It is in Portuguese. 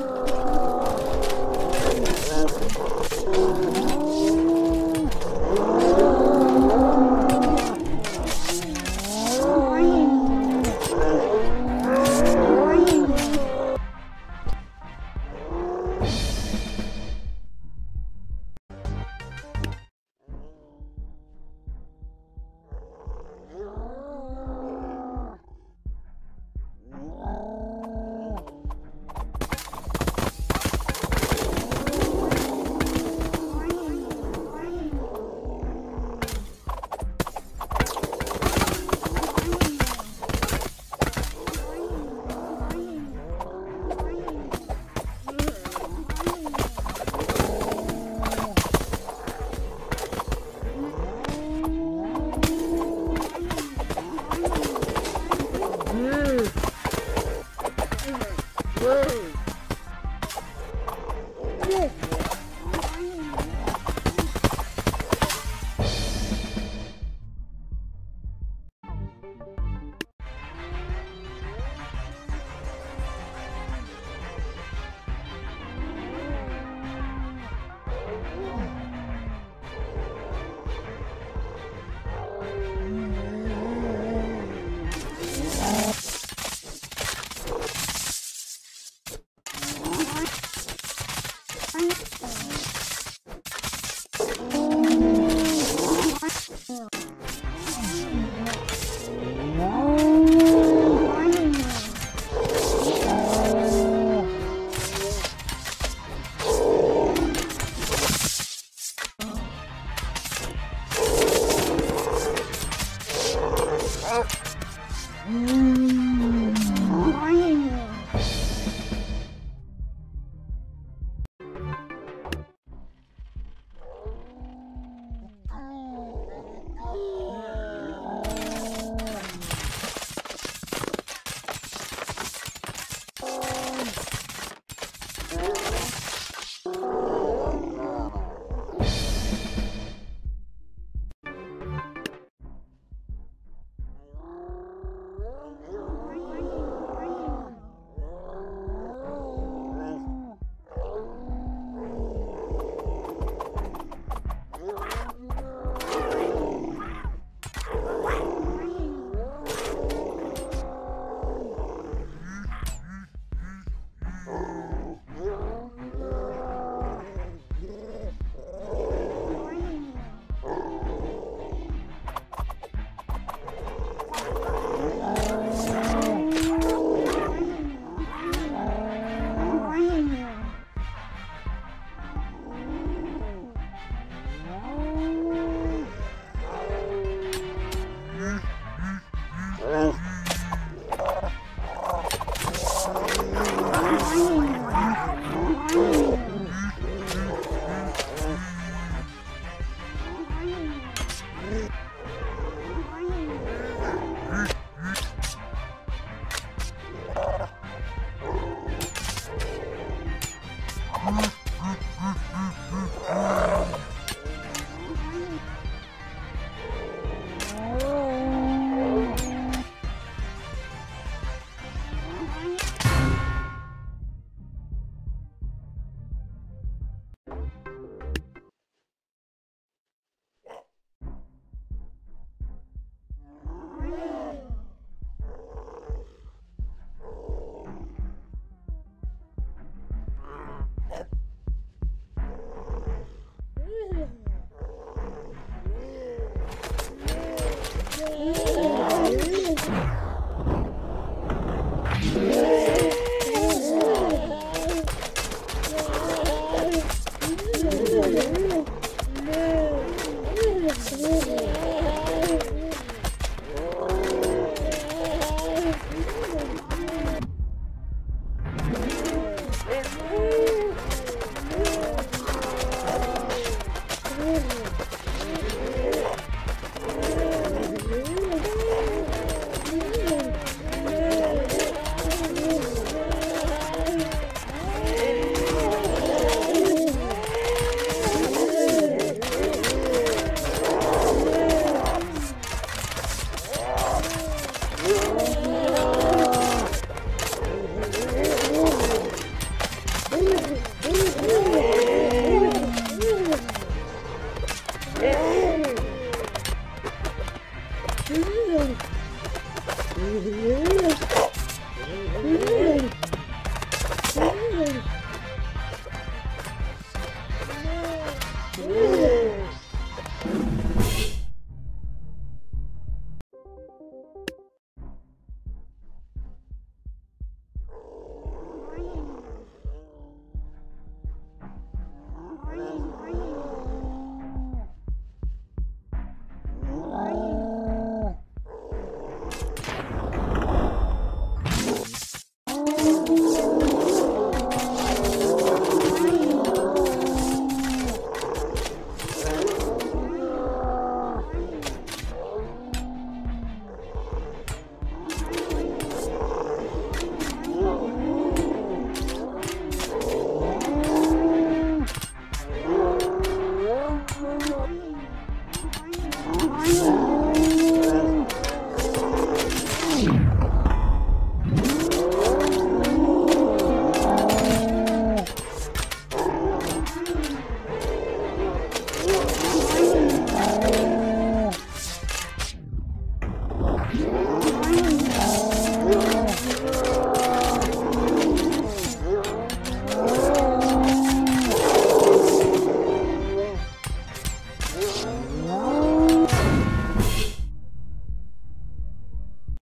Oh. Whoa. Ooh.